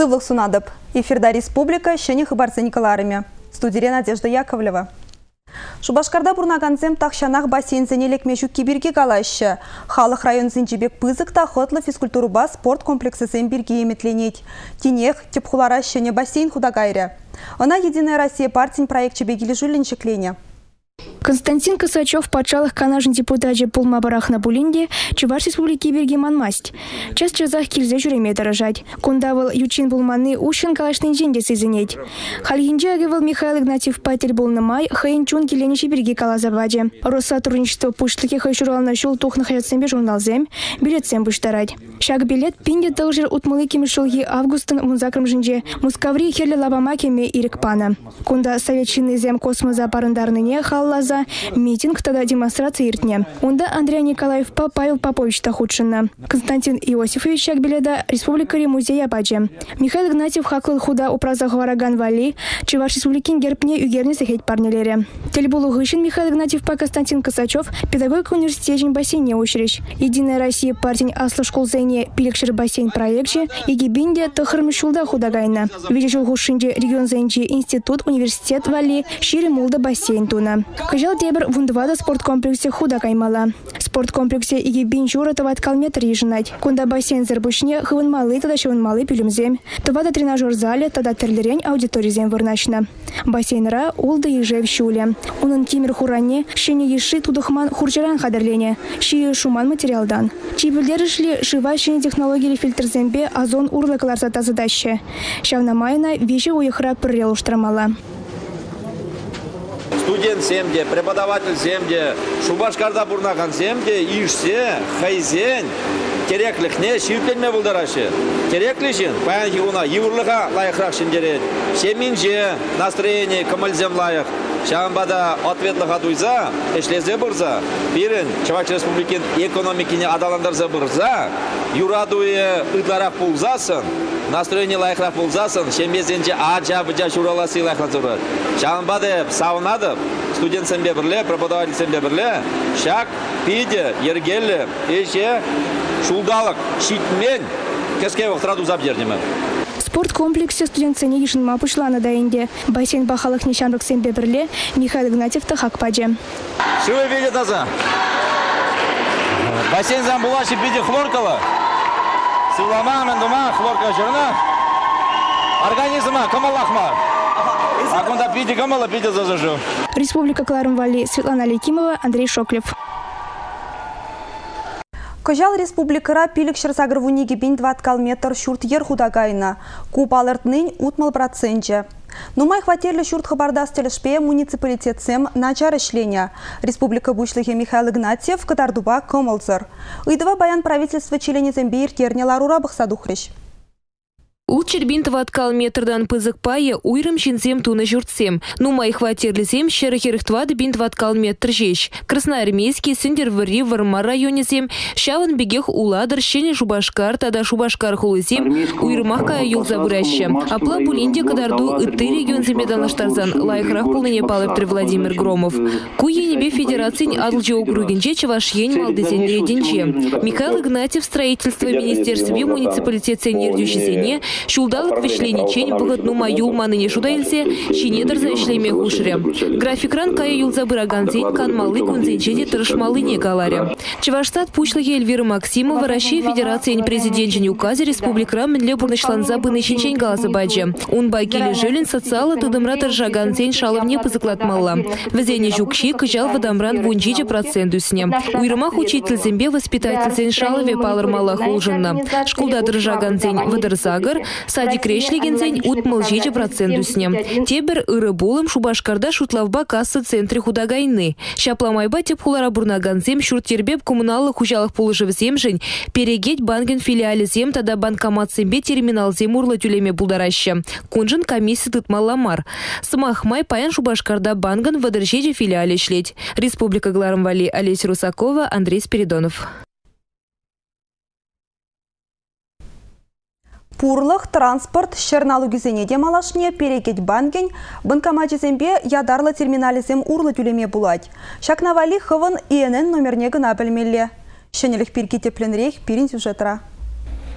Сывлық сунадып. Эфирда республика шені хыбарцы Николарыме. Студия Надежда Яковлева. Шубашкарда бурнаганзем тахшанах бассейнзене лекмешу кибирге калашы. Халық район зинчебек пызык та хотлы физкультуруба спорт комплексы бирге еметленет. Тинех тепхулара шене бассейн худагайры. Она Единая Россия партин проект чебегили жилинчеклене. Константин Косачев патшалық канажын депутате пулма барахна булинде Чуваш республики берге манмасть. Час чазах килзе жүреме дорожать. Кундавыл ючин булманы ушын калашнын женде сезенет. Хальгинже агевал Михаил Игнатьев патель булны май хайынчун келенеші берге калазаваде. Россотрудничество пуштыки хайшурална шул тухны хаятсембе журналзем, билетсем буштарать. Шаг билет пинде тылжыр утмылы кемешулги августын мунзакрым жинже мускаври херлі лабама кеме ирекпана. Кунда советчинный зем космоза парындарныне халлаза митинг тада демонстрация иртне. Унда Андрей Николаев па Павел Попович тахудшина. Константин Иосифович шаг биледа республика музея баджи. Михаил Игнатьев хаклы худа упраза хвараган вали, чеваш республикин гербне югерне сехет парнелере. Телебулу Гышин Михаил Игнатьев па Константин Косачев, педагог университетин бассейне очередь. Единая Россия партин аслы школ зайне пилекшир бассейн проекте, егибинде тахырмышулда худагайна. Видежу Гушинде регион зайнче институт университет вали, шире бассейн туна. Кажал тебір вундвада спорткомплексе худа каймала. Спорткомплексе иге бин жура тават калметр ежинать. Кунда бассейн зербушне хывын малы тада шывын малы пюлюмзем. Тавада тренажер зале тада терлерень аудиторизем вырначна. Бассейнра улда еже в щуле. Унын кимир хуране шене еши тудухман хурчаран хадерлене. Ши шуман материалдан. Чибілдер шли шива шене технологии фильтрзембе озон урлыкаларса тазыдаще. Шавна майна вижи уехра пыррел уштрамала студент семде, преподаватель семде, Шубашкарда бурнаган семде, ишсе, хайзен, кереклихне шивпленме булдарашы. Кереклишин, паян хигуна, юрлыға лайықрақ шиндерет. Семинже, настроение, камальзем лайық. Шамбада ответлыға дуйза, эшлезе бұрза, бірін Чаваш Республикин экономикіне адаландарза бұрза, юрадуе ытларақ пулзасын, настроение лайықрақ пулзасын, шембезенче ача быча шураласы лайықлазыры. Шамбады саунады, студент сәмбе бірле, преподаватель сәмбе бірле, шак, пиде, ергелі, еше, шулдалық, шитмен, кәске забдернемі. Спорт комплексе студент Сенегишин мапушлана дайынде. Бассейн бахалық нишанрық сенбе бірле Михаил Игнатьевті хакпаджи. Шывы видит таза. Бассейн зам булаши биде хлоркала. Сылама мен дума хлорка жырна. Организма камалахма. Акунда пиде камала пиде зазажу. Республика Кларымвали, Светлана Ликимова, Андрей Шоклев. Кожал республикара пилік шырсагыр вуниге бин 20 метр шурт ер худагайна. Куб алыртнын утмал процентже. Нумай хватерлі шурт хабардастелішпе муниципалитет сем начар ішленя. Республика бушлыхе Михаил Игнатьев катардуба комылзыр. Ыйдыва баян правительства челенезен бейір бұқса духрыш. Ул Чербинтова откал метрдан пызыкпая уйрым шинзем туны жүртсем. Нума их ватерлізем шері херіхтвады бинт ваткал метр жеш. Красноармейский сендер вірі варма районезем. Шавын бегех уладыр шене шубашкар тада шубашкар хулызем. Уйрымаққа юл А Апла пулинде кадарду ытты регион земеданыштарзан. Лайхрах полныне палыптыр Владимир Громов. Куенебе федерацин адлжи округинже чеваш ень малдызен рединже. Михаил Игнатьев строительство министерстве муниципалитет сенердющезене Шулдалық вишлени бұғыт нума юлманы не шудайлсе, шинедір за ішлеме хушыря. Графикран кая юлза бұраганзен канмалы күнзенчеде тұрышмалы не галаря. Чеваштат пучлығы Эльвира Максимова Россия Федерация президентчен указе республикра мінле бұрнышланза бұны шинчен галазы баджы. Он байкелі жилін социалы тыдымра тұржаганзен шалывне пызыклатмалла. Візене жүкші кыжал вадамран вунжиде процент үсіне. Уйрымах учительзембе воспитательзен шалыве палырмала хулжынна. Шкулда тұржаганзен выдырзагыр, садик решлигензен утмыл жечі процент үсіне. Тебір ыры болым Шубашкарда шутлавба касса центре худагайны. Шапламайба теп хулара бурнаганзем шурттербеп коммуналы хужалық пулышев земжін, перегет банген филиале зем тада банкомат зембе терминал зем урлы тюлеме булдараща. Кунжын комиссия тытмаламар. Самахмай паян Шубашкарда банген вадыржечі филиале шлеть. Республика Гларамвали Олеся Русакова, Андрей Спиридонов. Пурлық транспорт шерналу гюзене демалашне перекет банген банкоматизембе ядарлы терминализем урлы тюлеме булать. Шакнавали хывын ИНН номерне гына білмелі. Шенелік пленрейх пирин сюжетра.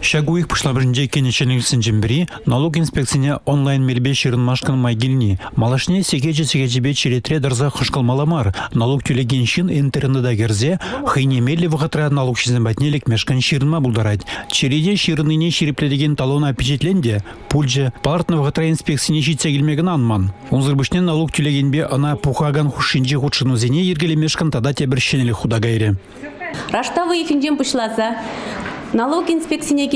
Шагу их пошла бренде кенеченлік сінжімбірі, налог инспекцияне онлайн мельбе ширын машкан майгилни. Малашне сегеже сегежебе черетре дарза маламар. Налог түлеген шин интернета герзе, хыйне мелі вғатра налог шизембатнелік мешкан ширынма бұлдарад. Череде ширыныне ширипледеген талона апечетленде, пульже, палартны вғатра инспекцияне житсе келмеген анман. Унзырбышне налог түлегенбе ана пухаган хушинже худшыну зене ергелі мешкан тада тебір шенелі худагайре. Раштавы ефінден пұшласа, налог инспекцияне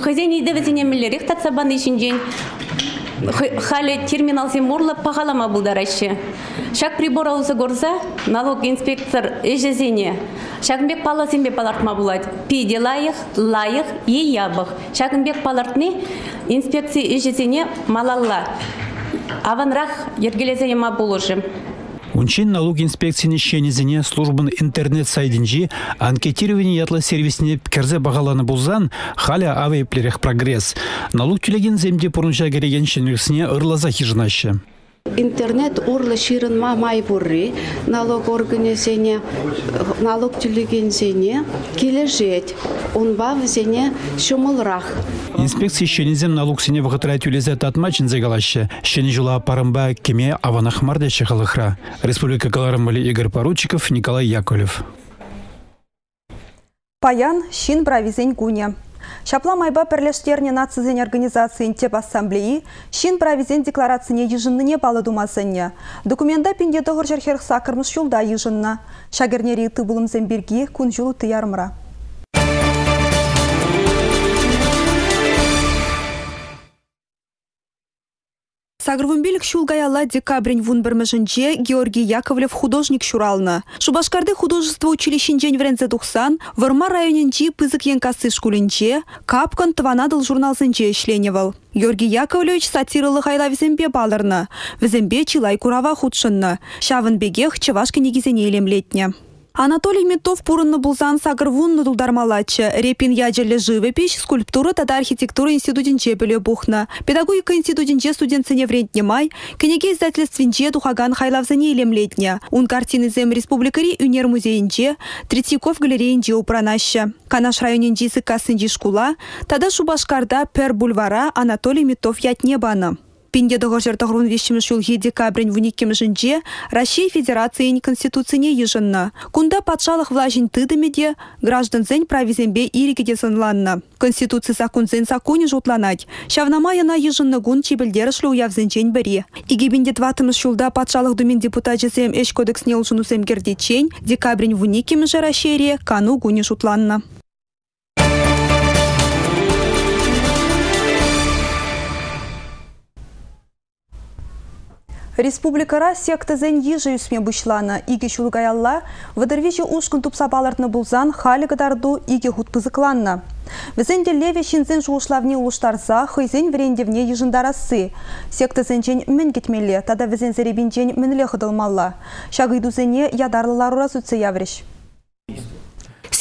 хозяин идевезене миллерих татсабан ишинжен халі терминал мурлы пағалама бұлдарашы. Шак прибор аузы горза налог инспектор ежезене. Шагынбек паласембе палартма булать. Пиде лайық, лайық, е ябық. Шагынбек палартны инспекция ежезене малалла. Аванрах ергелезене ма булышым. Унчен налог инспекцияны шенезіне службын интернет сайдинжи анкетирование ятла сервисіне керзе бағаланы бұлзан халя авейплерех прогресс. Налог түлеген земде пұрынша кереген шенерсіне ырлаза хижынашы интернет урлы ширын ма май бурри налог организене налог түлегензене кележет онба візене шумылрах инспекция шенезем налог сене вғытра түлезе татма чинзе галаще шене парымба кеме аванах марде чехалыхра республика галарымбали игорь поручиков николай яковлев. Паян шин правизень куня Шапла майба пірлештерне нацизен организациян теп ассамблеи, шин правизен декларацияне ежініне балы думасыне. Документа пенде тұғыр жерхерх сакырмыш юлда ежінна. Шагернери тыбылымзен берге күн жылы тыярмыра. Сагрвумбилік шулгаяла декабрень вун бірміжінже Георгий Яковлев художник шуралны. Шубашкарды художество училищенжен врензе тухсан, Варма районенчи пызык янкасы шкулінче, капкан тванадыл журналсынче ішленевал. Георгий Яковлевич сатирылы хайла візембе балырны, візембе чилай курава худшынны, шавын бегех чывашки негізене елемлетне. Анатолий Метов пурынны булзан сагыр вунны дулдармалачы. Репин ядерлі живопись, скульптура тада архитектура институтинче біле бухна. Педагогика институтинче студентсыне врентне май, кенеге издательствинче тухаган хайлавзане илемлетне. Un картины зем республикари Юнер музейинче, Третьяков галереинче упранаща. Канаш районинче сыкасынче шкула, тада Шубашкарда пер бульвара Анатолий Метов ятне баны. Пинде доғыр тұғырын вешіміш үлге декабрін вуниккемішінже Россия Федерациян Конституцияне ежынна. Кунда патшалық влажин тыдымеде граждан зен правизембе иригеде сынланна. Конституция законзен законе жутланать. Шавнама яна ежынны гун чебілдері шлю явзенчен бірі. Игебінде тватымыз шулда патшалық думен депутатжесем эш кодексне ұлшынусем кердечен декабрін вуниккеміші Россия кану гуне жутланна. Республикара зен ежі үсме бұшланы. Иге шулгаялла, вадырвечі ұшқын тұпса балартны бұлзан халі ғыдарду иге хұт пызықланны. Візенде леве шинзен жуышлавне ұлыштарса, хыйзен врендевне ежындарасы. Сектызенчен мен кетмелі, тада візен зеребінчен мінле хыдылмалла. Шағыйдузене ядарлылар ұрас үтсе.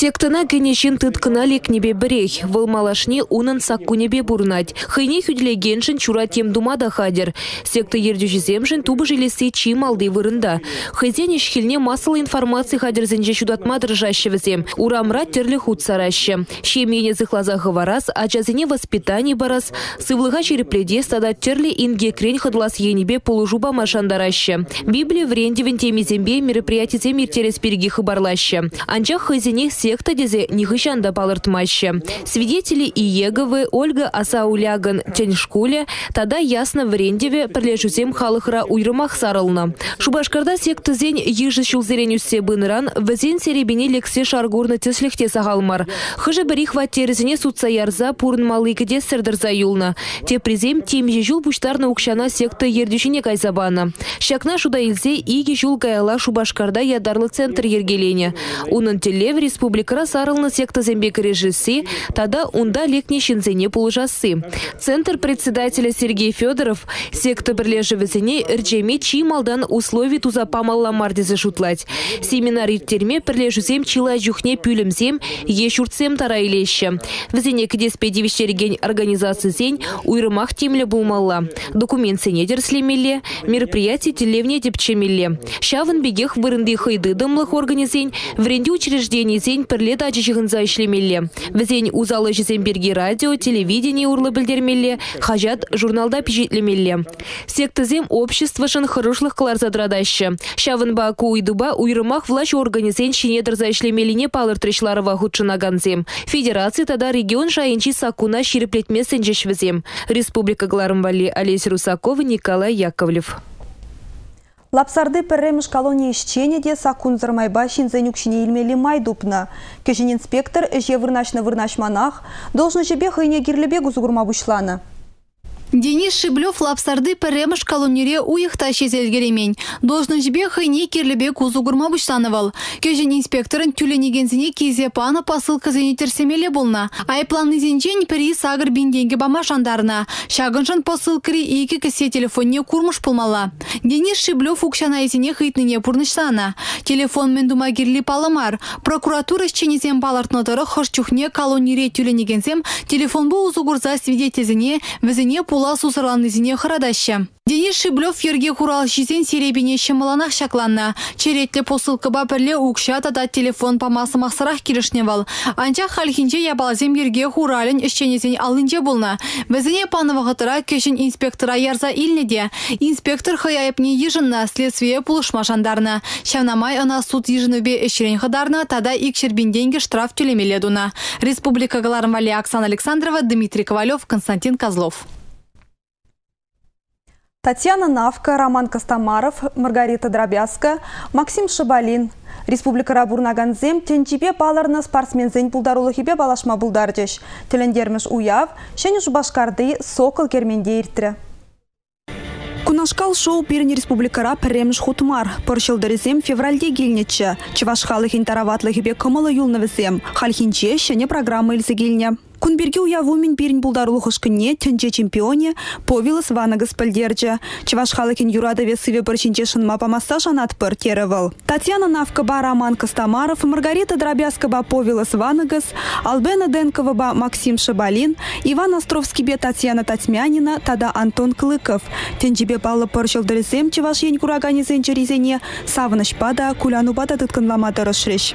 Сектана кенешін тыткына лекнебе бірек, выл малашне унын саккунебе бурнать. Хыйне хүдлегеншін чура тем думада хадер. Секта ердюжіземшін тубы жилесі чим алды вырында. Хызен ешхилне масыл информации хадерзенже чудатма држащевізем. Урамра терлі худ сараще. Шемене зыхлаза хыварас, ачазене воспитание барас. Сывлыға черепледе стада терли инге крень хадлас енебе полужуба машандараще. Библия врендевен темизембе мероприятие миртерес переги хыбарлаще. Анчах хызене секта дезе нихыщанда палыртмаще. Свидетели Иеговы, Ольга Асауляган Теньшкуле, тада ясно в рендеве прилежусем халыхра уйрымах сарылна. Шубашкарда секта зень ежі шулзерен быныран, візен серебене лексе шаргурны теслехте сағалмар. Хыжы бірі хваттерізіне сутса ярза пурын малыкіде сірдірза юлна. Те призем тем жул буштарна укшана секта ердюшіне кайзабана. Шакна шуда илзе иге жул каяла Шубашкарда ядарлы центр ергелене. Унын телев республика республикара сарылны секта зембек режисси, тада унда лекне шинзене пулжасы. Центр председателя Сергей Федоров секта бірлежевізіне іржеме чималдан условий туза памалла мардезі шутлать. Семинар иртерме бірлежузем чила жүхне пүлімзем, ешуртсем тара илеші. Візіне кедеспе девиштерген организации зень уйрымах темлі булмалла. Документ сене дерслемелле, мероприятие телевне депчемелле. Шавын бегех вырынды хайды дымлых организень, вренде учреждений зень жинчен пірле дачы жығынза ішлемелі. Візен узалы жеземберге радио, телевидение урлы білдермелі, хажат журналда пижетлемелі. Сектізем общество шын хорошлық қылар задрадащы. Шавын баку уйдыба уйрымақ власть организен шинедір заишлемеліне палыртрышларыва худшынаганзем. Федерация тада регион жайынчи сакуна ширеплетмесен жешвізем. Республика Гларымвали Олесь Русакова, Николай Яковлев. Лапсарды пірреміш колония ішченеде сакун зырмайба шинзен үкшіне илмелі май дупна. Кешін инспектор же вырнашны вырнашманах, должны жебе хыйне гирлебе гузугурма бушланы. Денис Шиблев лапсарды пірреміш колонире уйықта шезелгеремень. Должны жбе хайне керлебе кузу гурма бұштанывал. Кежін инспекторын тюленегензіне кезе паны посылка зене терсемеле болна. Айпланны зенчен пірі бинденге бама жандарына. Шагыншын посылкари екі кісе телефонне курмыш пулмала. Денис Шиблев укшана изіне хыйтныне пурныштана. Телефон мен дума гирли паламар. Прокуратура шченезем балартнотыры хышчухне колонире тюленегензем телефон бұл узугурза пул пула сусырланызіне хырадаща. Денис Шиблев ерге курал шизен серебине шымыланақ шакланна. Черетлі посылкыба бірле укша тада телефон памасы мақсырақ келішневал. Анча халхинче ябалзем ерге хуралын ішченезен алынче болна. Візіне панывағытыра кешін инспектора ярза илнеде. Инспектор хаяйпне ежінна следствие пулышма жандарна. Шавнамай ана суд ежінубе ішерен хыдарна тада икшербинденге штраф тюлемеледуна. Республика Галармали Оксана Александрова, Дмитрий Ковалев, Константин Козлов. Татьяна Навка, Роман Костомаров, Маргарита Дробязка, Максим Шабалин. Республика Рабурнаганзем тенчипе паларны спортсмензен пулдарулы хипе балашма булдардеш. Телендермеш уяв, шеніш башкарды сокол керменде. Кунашкал шоу пирни республикара премш хутмар. Поршылдырызем февральде гильнечі. Чывашхалы хинтараватлы хипе кымылы юлнывызем. Хальхинче шене программа илзі гильне. Кунберге уявумен пирин булдарлы хышкынне тенче чемпионе повилыс ванагас пілдерджі. Чываш халыкин юрада весыве бірчинче шынма памаса жанат. Татьяна Навкаба Роман Костомаров, Маргарита Дробязкаба повилыс ванагас, Албена Денкова ба Максим Шабалин, Иван Островский бе Татьяна Татьмянина, тада Антон Клыков. Тенчебе палы пырчыл дырысем чываш ень кураганезен черезене, савыныш куляну бада рышреш.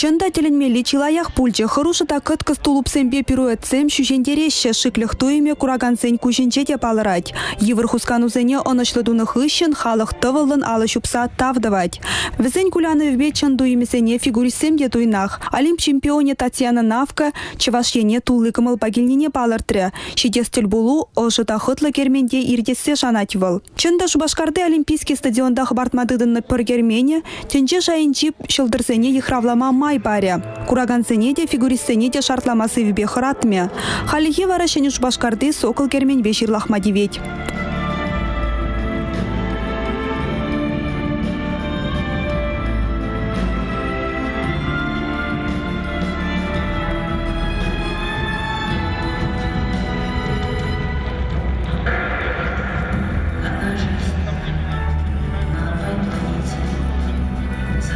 Чында теленмели чилаях пульче хырушыта кыткыз тулупсембе пируэтсем шүжендереші шикліх туйме курагансен кушенче те палырать. Евір хусканузене онышлы дуны хыщын халық тывылын алы шупса тавдывать. Візен куляны вбе чындуймесене фигурисем де туйнах. Олимп чемпионе Татьяна Навка чевашене тулы кымыл пагилнине палыртры. Шидестіл булу ошыта хытлы керменде ирдесе жанать выл. Чында Шубашкарды олимпийский стадионда хабартмадыдынны пыргермене, тенче жайынчип шылдырсене ехравлама май баря. Курагансене де фигуристсене шартламасы вибе хыратме. Халихе вара башкарды сокол кермен диветь.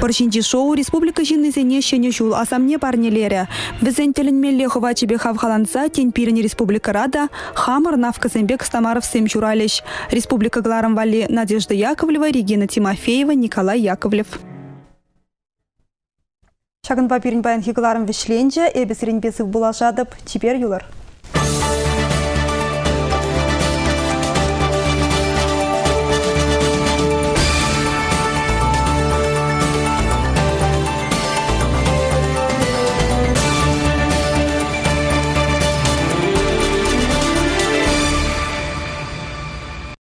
Пыршинчи шоу республика жиннызене шене жул асамне парнелері. Візен теленмелле ховачебе хавхаланса тен пирни республика рада хамыр навказембек Стамаров сем. Республика Гларам Вали Надежда Яковлева, Регина Тимофеева, Николай Яковлев. Шагын папирин баян хигларым вишленже, эбес ренбесів булашадып, теперь юлар.